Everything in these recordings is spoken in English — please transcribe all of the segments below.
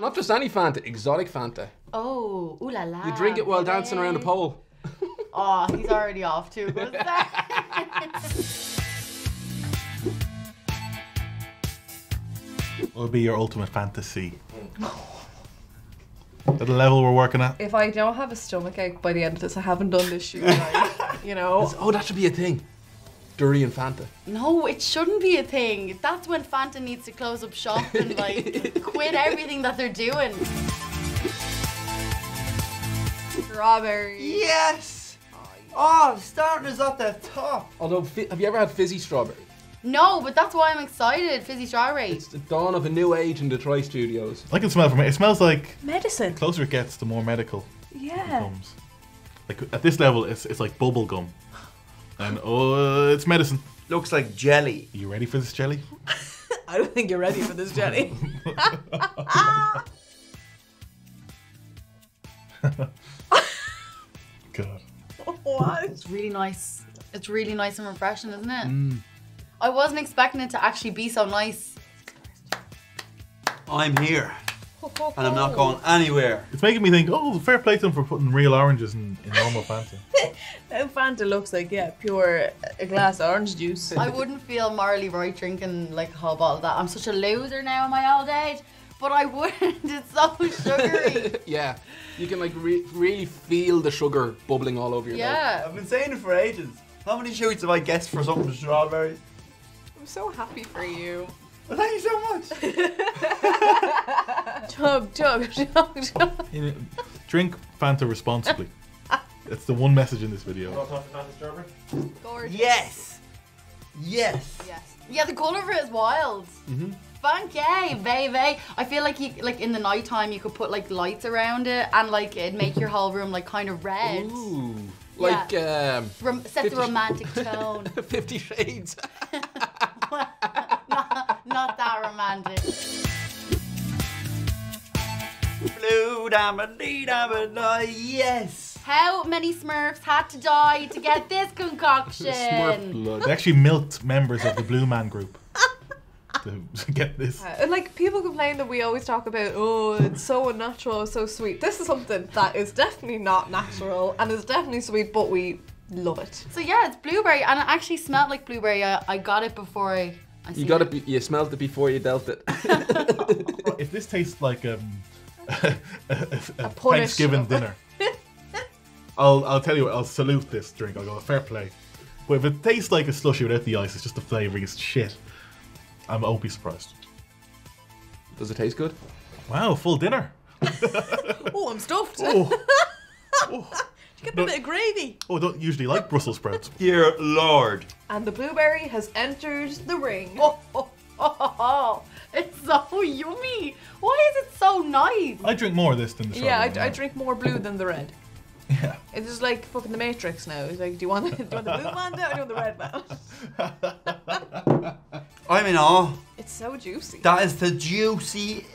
Not just any Fanta, exotic Fanta. Oh, ooh la la. You drink it while dancing around a pole. Oh, he's already off too. a good. What would be your ultimate fantasy? At the level we're working at? If I don't have a stomach ache by the end of this, I haven't done this shoot right. you know. Oh, that should be a thing. Durian Fanta. no, it shouldn't be a thing. That's when Fanta needs to close up shop and like quit everything that they're doing. Strawberry. Yes! Oh, oh starting is at the top. Although, have you ever had fizzy strawberry? No, but that's why I'm excited. Fizzy strawberry. It's the dawn of a new age in the TRY studios. I can smell from it. It smells like Medicine. the closer it gets, the more medical it Yeah. becomes. Like at this level, it's it's like bubble gum, and oh, it's medicine. Looks like jelly. Are you ready for this jelly? I don't think you're ready for this, jelly. God. what? It's really nice. It's really nice and refreshing, isn't it? Mm. I wasn't expecting it to actually be so nice. I'm here, and I'm not going anywhere. It's making me think. Oh, fair play to them for putting real oranges in, in normal Fanta. Now Fanta looks like, yeah, pure a glass of orange juice. I wouldn't feel morally right drinking like a whole bottle of that. I'm such a loser now in my old age, but I wouldn't. It's so sugary. yeah, you can like re- really feel the sugar bubbling all over your mouth. yeah. I've been saying it for ages. How many shoots have I guessed for something strawberry? I'm so happy for you. Well, thank you so much. Chug, chug, chug, chug. You know, Drink Fanta responsibly. That's the one message in this video. Gorgeous. yes. Yes. Yes. Yeah, the colour of it is wild. Mhm. Funky, baby. I feel like you like in the nighttime you could put like lights around it and like it'd make your whole room like kind of red. Ooh, like um, Rom- set the romantic tone. Fifty Shades. not, not that romantic. Blue diamond, dee diamond, uh, yes. How many Smurfs had to die to get this concoction? Smurf blood. They actually milked members of the Blue Man Group to get this. Uh, like people complain that we always talk about, oh, it's so unnatural, so sweet. This is something that is definitely not natural and is definitely sweet, but we love it. So yeah, it's blueberry, and it actually smelled like blueberry. I, I got it before I. I You got it. it. be- You smelled it before you dealt it. If this tastes like um, a, a, punish. Thanksgiving dinner, I'll I'll tell you what, I'll salute this drink. I'll go fair play. But if it tastes like a slushy without the ice, it's just the flavouring is shit. I'm won't be surprised. Does it taste good? Wow, full dinner. Oh, I'm stuffed. Oh, oh, Get a bit of gravy. oh, I don't usually like Brussels sprouts. Dear Lord. And the blueberry has entered the ring. Oh, oh, oh, oh, oh. It's so yummy. Why is it so nice? I drink more of this than the yeah, strawberry. I, I drink more blue than the red. Yeah. It's just like fucking the Matrix now. It's like, do you want, do you want the blue man or do you want the red man? I'm in awe. It's so juicy. That is the juicy.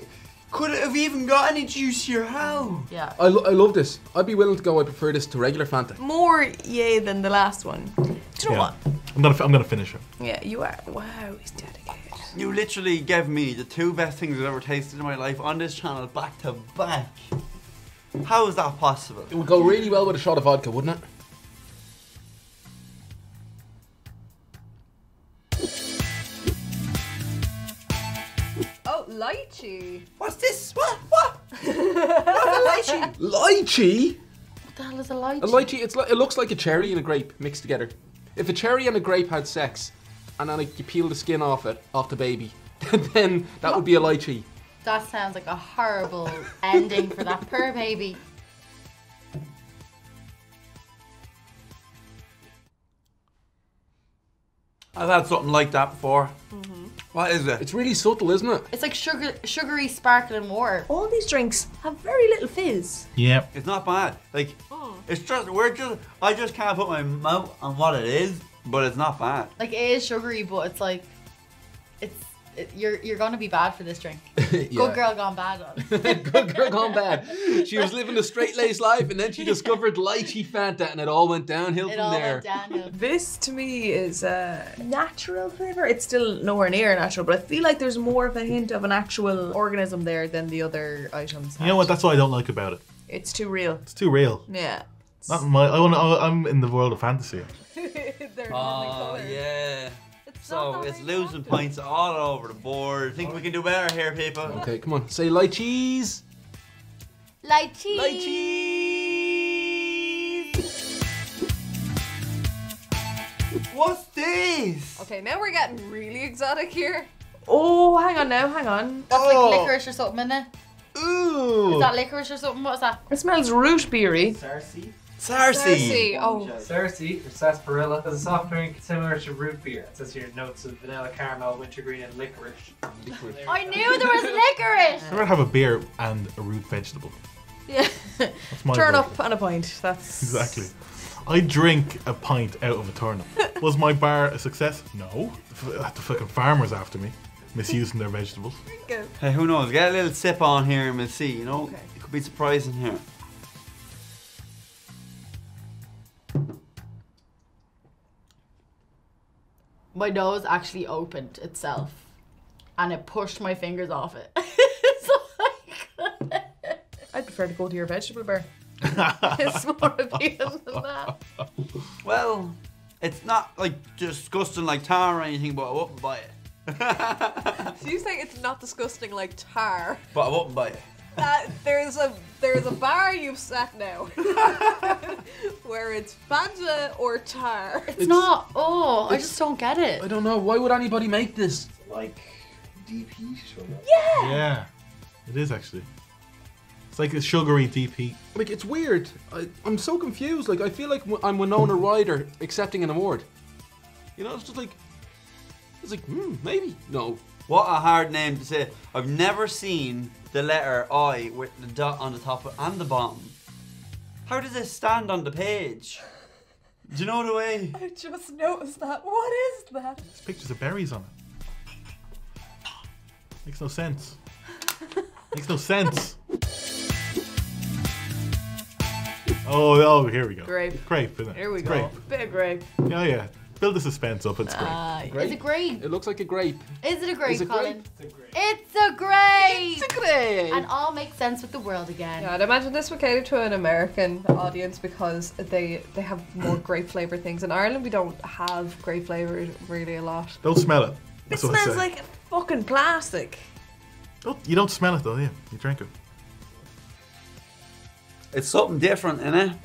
Could it have even got any juicier? How? Yeah. I, lo- I love this. I'd be willing to go. I prefer this to regular Fanta. More yay than the last one. Do you know Yeah. what? I'm gonna I'm gonna finish it. Yeah, you are. Wow, he's dedicated. You literally gave me the two best things I've ever tasted in my life on this channel back to back. How is that possible? It would go really well with a shot of vodka, wouldn't it? Oh, lychee. What's this? What? What? What's a lychee? Lychee. What the hell is a lychee? A lychee. It's like it looks like a cherry and a grape mixed together. If a cherry and a grape had sex, and then like, you peel the skin off it, off the baby, then that would be a lychee. That sounds like a horrible ending for that poor baby. I've had something like that before. Mm-hmm. What is it? It's really subtle, isn't it? It's like sugar, sugary sparkling water. All these drinks have very little fizz. Yeah. It's not bad. Like, oh. It's just we're just I just can't put my mouth on what it is, but it's not bad. Like it is sugary, but it's like, it's it- you're you're gonna be bad for this drink. Yeah. Good girl gone bad. Good girl gone bad. She was living a straight laced life and then she discovered lychee Fanta and it all went downhill It from all there. went downhill. This to me is a natural flavor. It's still nowhere near natural, but I feel like there's more of a hint of an actual organism there than the other items. You know what? That's what I don't like about it. It's too real. It's too real. Yeah. Not my. I want. I'm in the world of fantasy. They're Oh, yeah. It's So it's losing often. points all over the board. I think we can do better here, people. Okay, come on. Say lychees. Lychee. Lychees! What's this? Okay, now we're getting really exotic here. Oh, hang on now, hang on. That's Oh. like licorice or something, isn't it? Ooh. Is that licorice or something? What's that? It smells root beery. Sarsi. Sarsi! Oh, Sarsi or sarsaparilla is a soft drink similar to root beer. It says here notes of vanilla, caramel, wintergreen, and licorice. I knew there was licorice. I'd rather have a beer and a root vegetable. Yeah. That's my turn version. up and a pint. That's Exactly. I drink a pint out of a turnip. Was my bar a success? No. The fucking farmers after me, misusing their vegetables. Good. Hey, who knows? Get a little sip on here and we'll see, you know? Okay. It could be surprising here. My nose actually opened itself, and it pushed my fingers off it. so I I'd prefer to go to your vegetable bar. it's more appealing than that. Well, it's not like disgusting like tar or anything, but I wouldn't buy it. So you say it's not disgusting like tar? but I wouldn't buy it. Uh, there's a there's a bar you've set now where it's Fanta or tar. it's, not. Oh, I just don't get it. I don't know. Why would anybody make this? Like deep heat or Yeah. It is actually. It's like a sugary DP. Like, it's weird. I, I'm so confused. Like, I feel like I'm Winona Ryder accepting an award. You know, it's just like, it's like, hmm, maybe. No. What a hard name to say. I've never seen the letter I with the dot on the top and the bottom. How does this stand on the page? Do you know the way? I just noticed that. What is that? There's pictures of berries on it. Makes no sense. Makes no sense. Oh, oh, here we go. Grape. Grape, isn't it? Here we It's go. Grape. Bit of grape. Yeah, yeah. Build the suspense up. It's great. Ah, Is it grape? It looks like a grape. Is it a grape, Is it Colin? grape? It's a great. It's a grape. It's a grape. and all makes sense with the world again. Yeah, I'd imagine this would cater to an American audience because they they have more grape flavored things. In Ireland, we don't have grape flavored really a lot. Don't smell it. It That's what I smells like fucking plastic. Oh, you don't smell it though, yeah. You drink it. It's something different, innit?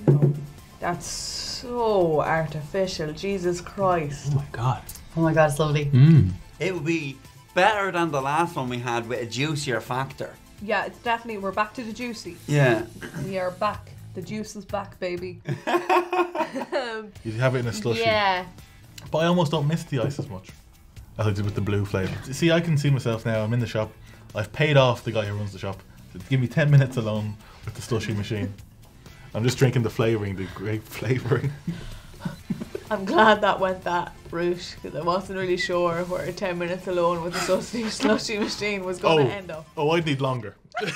That's so artificial. Jesus Christ. Oh my god. Oh my god, it's lovely. Mmm. It would be better than the last one we had with a juicier factor. Yeah, it's definitely we're back to the juicy. Yeah. We are back. The juice is back, baby. Um, You have it in a slushy. Yeah. But I almost don't miss the ice as much as I did with the blue flavour. See, I can see myself now. I'm in the shop. I've paid off the guy who runs the shop to give me 10 minutes alone with the slushy machine. I'm just drinking the flavouring, the grape flavouring. I'm glad that went that route because I wasn't really sure where 10 minutes alone with the slushy, slushy machine was going to Oh. end up. Oh, I'd need longer.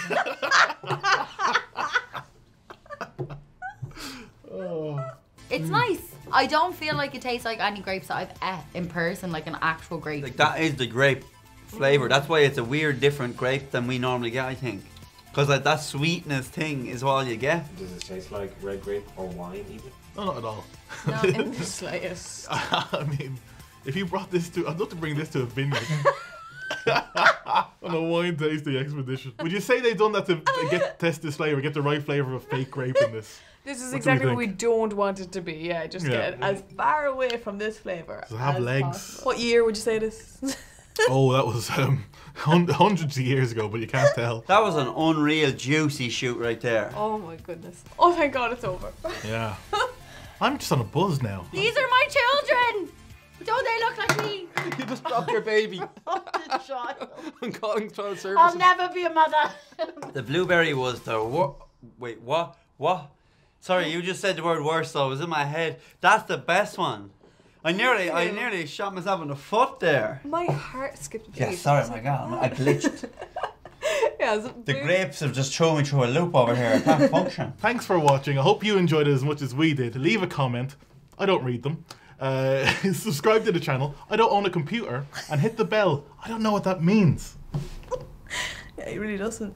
oh. It's nice. I don't feel like it tastes like any grapes that I've ate in person, like an actual grape. Like that is the grape flavor. That's why it's a weird, different grape than we normally get. I think, because like that sweetness thing is all you get. Does it taste like red grape or wine even? No, not at all. Not in the slightest. I mean, if you brought this to, I'd love to bring this to a vineyard. On a wine tasting expedition. Would you say they've done that to get test this flavor, get the right flavor of fake grape in this? This is What do we exactly what we don't want it to be. Yeah, just Yeah. get as far away from this flavour. Does it have as legs? possible. What year would you say this? Oh, that was um, hundreds of years ago, but you can't tell. That was an unreal juicy shoot right there. oh my goodness. Oh thank God it's over. Yeah. I'm just on a buzz now. These are my children. Don't they look like me? You just dropped your baby. the child. I'm calling child services. I'll never be a mother. The blueberry was the what? Wait, what? What? Sorry, you just said the word worse though. It was in my head. That's the best one. I nearly, I nearly shot myself in the foot there. My heart skipped a beat. Yeah, sorry, my God, I glitched. Yeah, it's The blue- grapes have just thrown me through a loop over here. I can't function. Thanks for watching. I hope you enjoyed it as much as we did. Leave a comment. I don't read them. Uh, subscribe to the channel. I don't own a computer. And hit the bell. I don't know what that means. Yeah, he really doesn't.